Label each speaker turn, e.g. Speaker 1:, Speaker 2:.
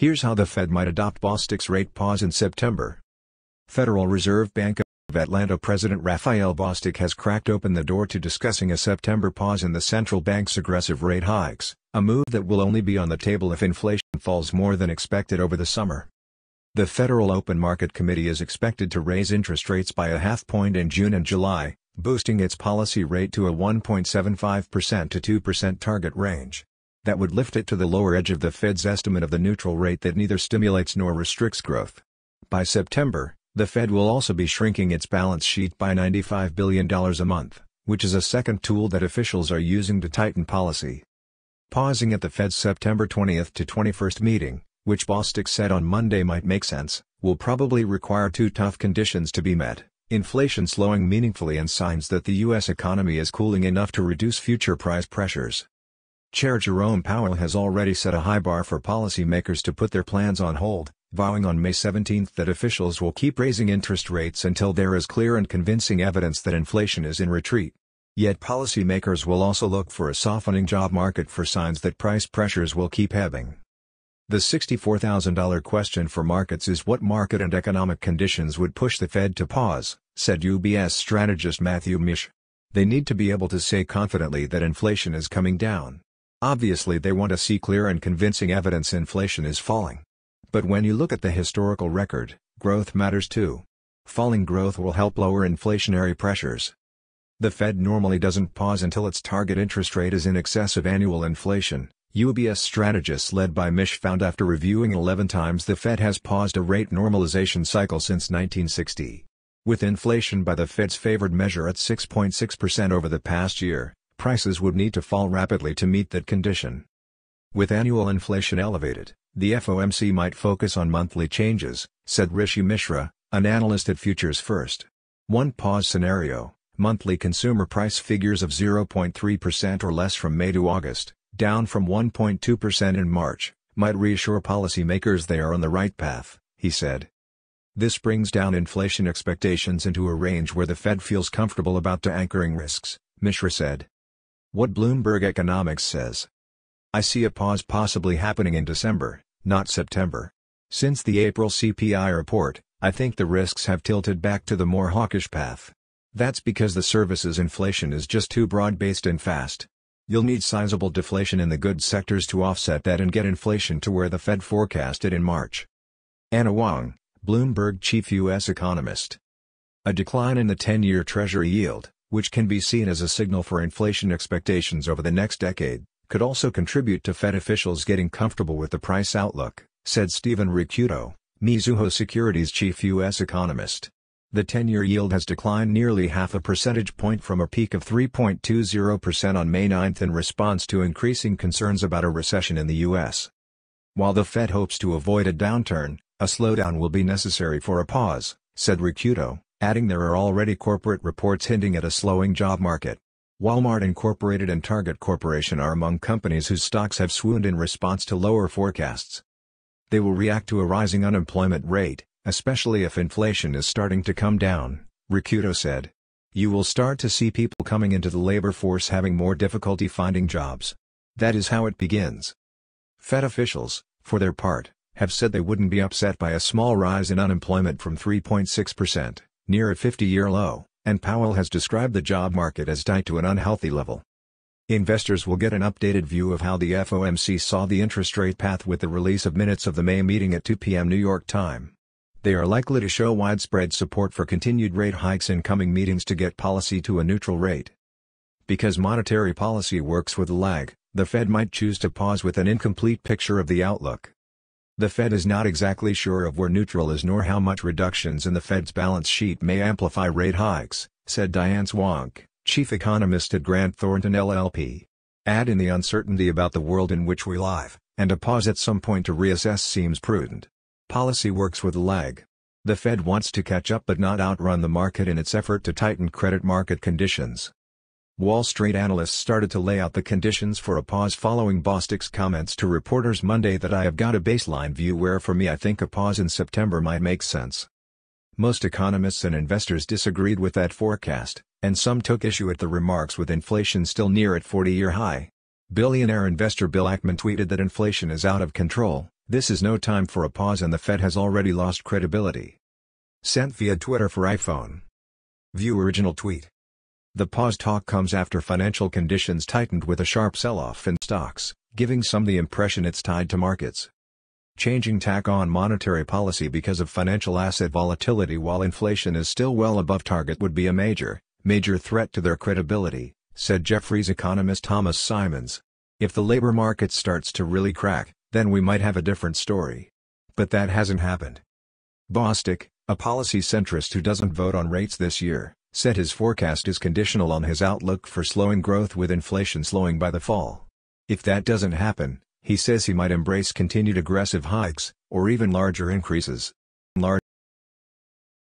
Speaker 1: Here's how the Fed might adopt Bostic's rate pause in September. Federal Reserve Bank of Atlanta President Raphael Bostic has cracked open the door to discussing a September pause in the central bank's aggressive rate hikes, a move that will only be on the table if inflation falls more than expected over the summer. The Federal Open Market Committee is expected to raise interest rates by a half point in June and July, boosting its policy rate to a 1.75% to 2% target range. That would lift it to the lower edge of the Fed's estimate of the neutral rate that neither stimulates nor restricts growth. By September, the Fed will also be shrinking its balance sheet by $95 billion a month, which is a second tool that officials are using to tighten policy. Pausing at the Fed's September 20 to 21 meeting, which Bostic said on Monday might make sense, will probably require two tough conditions to be met, inflation slowing meaningfully and signs that the U.S. economy is cooling enough to reduce future price pressures. Chair Jerome Powell has already set a high bar for policymakers to put their plans on hold, vowing on May 17 that officials will keep raising interest rates until there is clear and convincing evidence that inflation is in retreat. Yet policymakers will also look for a softening job market for signs that price pressures will keep ebbing. The $64,000 question for markets is what market and economic conditions would push the Fed to pause, said UBS strategist Matthew Mish. They need to be able to say confidently that inflation is coming down. Obviously they want to see clear and convincing evidence inflation is falling. But when you look at the historical record, growth matters too. Falling growth will help lower inflationary pressures. The Fed normally doesn't pause until its target interest rate is in excess of annual inflation, UBS strategists led by Mish found after reviewing 11 times the Fed has paused a rate normalization cycle since 1960. With inflation by the Fed's favored measure at 6.6% over the past year, prices would need to fall rapidly to meet that condition. With annual inflation elevated, the FOMC might focus on monthly changes, said Rishi Mishra, an analyst at Futures First. One pause scenario, monthly consumer price figures of 0.3% or less from May to August, down from 1.2% in March, might reassure policymakers they are on the right path, he said. This brings down inflation expectations into a range where the Fed feels comfortable about de anchoring risks, Mishra said. What Bloomberg Economics says. I see a pause possibly happening in December, not September. Since the April CPI report, I think the risks have tilted back to the more hawkish path. That's because the services inflation is just too broad-based and fast. You'll need sizable deflation in the goods sectors to offset that and get inflation to where the Fed forecasted in March. Anna Wong, Bloomberg chief U.S. economist. A decline in the 10-year Treasury yield, which can be seen as a signal for inflation expectations over the next decade, could also contribute to Fed officials getting comfortable with the price outlook, said Steven Ricchiuto, Mizuho Securities chief U.S. economist. The 10-year yield has declined nearly half a percentage point from a peak of 3.20% on May 9 in response to increasing concerns about a recession in the U.S. While the Fed hopes to avoid a downturn, a slowdown will be necessary for a pause, said Ricchiuto adding there are already corporate reports hinting at a slowing job market. Walmart Incorporated and Target Corporation are among companies whose stocks have swooned in response to lower forecasts. They will react to a rising unemployment rate, especially if inflation is starting to come down, Ricchiuto said. You will start to see people coming into the labor force having more difficulty finding jobs. That is how it begins. Fed officials, for their part, have said they wouldn't be upset by a small rise in unemployment from 3.6% near a 50-year low, and Powell has described the job market as tight to an unhealthy level. Investors will get an updated view of how the FOMC saw the interest rate path with the release of minutes of the May meeting at 2 p.m. New York time. They are likely to show widespread support for continued rate hikes in coming meetings to get policy to a neutral rate. Because monetary policy works with a lag, the Fed might choose to pause with an incomplete picture of the outlook. The Fed is not exactly sure of where neutral is nor how much reductions in the Fed's balance sheet may amplify rate hikes, said Diane Swonk, chief economist at Grant Thornton LLP. Add in the uncertainty about the world in which we live, and a pause at some point to reassess seems prudent. Policy works with a lag. The Fed wants to catch up but not outrun the market in its effort to tighten credit market conditions. Wall Street analysts started to lay out the conditions for a pause following Bostic's comments to reporters Monday that I have got a baseline view where for me I think a pause in September might make sense. Most economists and investors disagreed with that forecast, and some took issue at the remarks with inflation still near at 40-year high. Billionaire investor Bill Ackman tweeted that inflation is out of control, This is no time for a pause and the Fed has already lost credibility. Sent via Twitter for iPhone. View original tweet. The pause talk comes after financial conditions tightened with a sharp sell-off in stocks, giving some the impression it's tied to markets. Changing tack on monetary policy because of financial asset volatility while inflation is still well above target would be a major, major threat to their credibility, said Jefferies economist Thomas Simons. If the labor market starts to really crack, then we might have a different story. But that hasn't happened. Bostic, a policy centrist who doesn't vote on rates this year, said his forecast is conditional on his outlook for slowing growth with inflation slowing by the fall. If that doesn't happen, he says he might embrace continued aggressive hikes, or even larger increases.